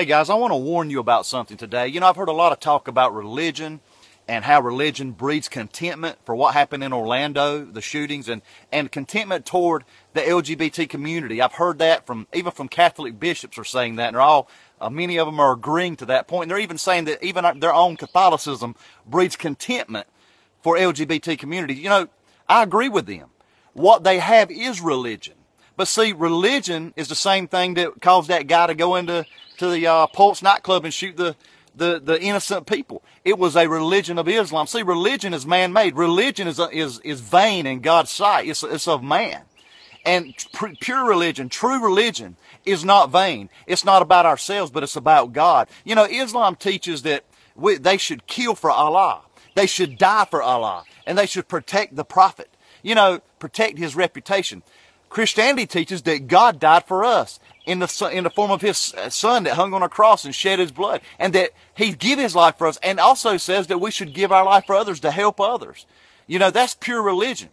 Hey guys, I want to warn you about something today. You know, I've heard a lot of talk about religion and how religion breeds contentment for what happened in Orlando, the shootings, and, and contentment toward the LGBT community. I've heard that from even from Catholic bishops are saying that, and they're all uh, many of them are agreeing to that point. And they're even saying that even their own Catholicism breeds contentment for LGBT community. You know, I agree with them. What they have is religion. But see, religion is the same thing that caused that guy to go into to the uh, Pulse nightclub and shoot the, the, the innocent people. It was a religion of Islam. See, religion is man-made. Religion is, is, is vain in God's sight. It's, it's of man. And pure religion, true religion, is not vain. It's not about ourselves, but it's about God. You know, Islam teaches that we, they should kill for Allah. They should die for Allah. And they should protect the Prophet. You know, protect his reputation. Christianity teaches that God died for us in the, in the form of his uh, son that hung on a cross and shed his blood and that he gave his life for us and also says that we should give our life for others to help others. You know, that's pure religion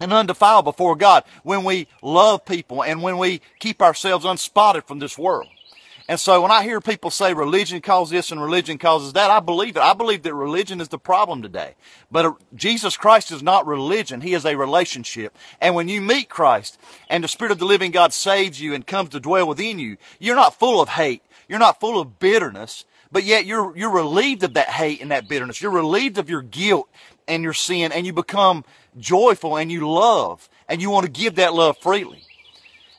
and undefiled before God when we love people and when we keep ourselves unspotted from this world. And so when I hear people say religion causes this and religion causes that, I believe it. I believe that religion is the problem today. But uh, Jesus Christ is not religion. He is a relationship. And when you meet Christ and the Spirit of the living God saves you and comes to dwell within you, you're not full of hate. You're not full of bitterness, but yet you're, you're relieved of that hate and that bitterness. You're relieved of your guilt and your sin and you become joyful and you love and you want to give that love freely.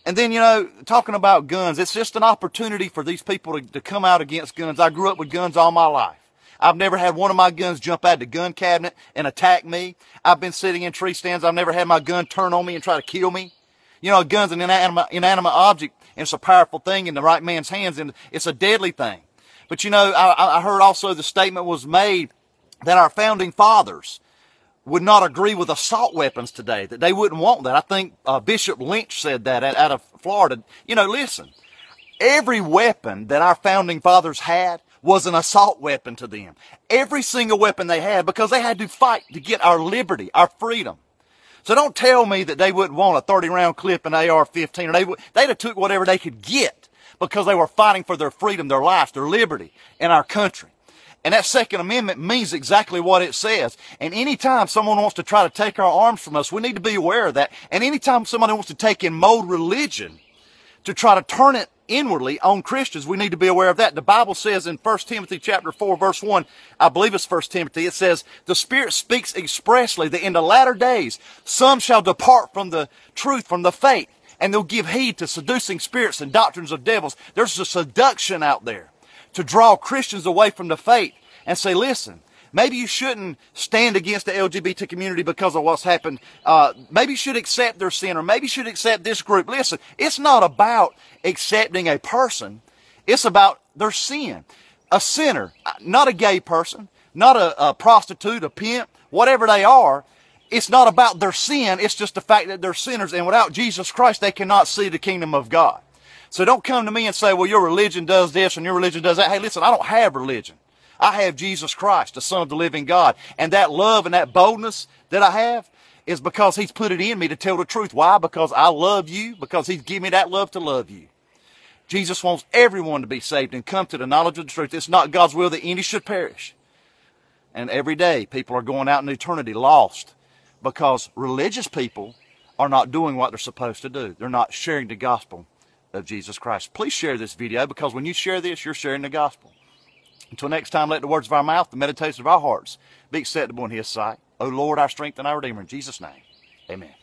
And then, you know, talking about guns, it's just an opportunity for these people to, to come out against guns. I grew up with guns all my life. I've never had one of my guns jump out of the gun cabinet and attack me. I've been sitting in tree stands. I've never had my gun turn on me and try to kill me. You know, a gun's an inanimate, inanimate object and it's a powerful thing in the right man's hands and it's a deadly thing. But you know, I, I heard also the statement was made that our founding fathers would not agree with assault weapons today, that they wouldn't want that. I think uh, Bishop Lynch said that out of Florida. You know, listen, every weapon that our founding fathers had was an assault weapon to them. Every single weapon they had because they had to fight to get our liberty, our freedom. So don't tell me that they wouldn't want a 30 round clip in AR-15 or they would, they'd have took whatever they could get because they were fighting for their freedom, their life, their liberty in our country. And that Second Amendment means exactly what it says. And anytime someone wants to try to take our arms from us, we need to be aware of that. And anytime somebody wants to take in mold religion to try to turn it inwardly on Christians, we need to be aware of that. The Bible says in 1 Timothy chapter 4 verse 1, I believe it's 1 Timothy, it says, the Spirit speaks expressly that in the latter days some shall depart from the truth, from the faith, and they'll give heed to seducing spirits and doctrines of devils. There's a seduction out there to draw Christians away from the faith and say, listen, maybe you shouldn't stand against the LGBT community because of what's happened. Uh, maybe you should accept their sin or maybe you should accept this group. Listen, it's not about accepting a person. It's about their sin. A sinner, not a gay person, not a, a prostitute, a pimp, whatever they are, it's not about their sin. It's just the fact that they're sinners. And without Jesus Christ, they cannot see the kingdom of God. So don't come to me and say, well, your religion does this and your religion does that. Hey, listen, I don't have religion. I have Jesus Christ, the Son of the living God. And that love and that boldness that I have is because He's put it in me to tell the truth. Why? Because I love you, because He's given me that love to love you. Jesus wants everyone to be saved and come to the knowledge of the truth. It's not God's will that any should perish. And every day people are going out in eternity lost because religious people are not doing what they're supposed to do. They're not sharing the gospel of Jesus Christ. Please share this video because when you share this, you're sharing the gospel. Until next time, let the words of our mouth, the meditations of our hearts be acceptable in His sight. O Lord, our strength and our Redeemer, in Jesus' name, amen.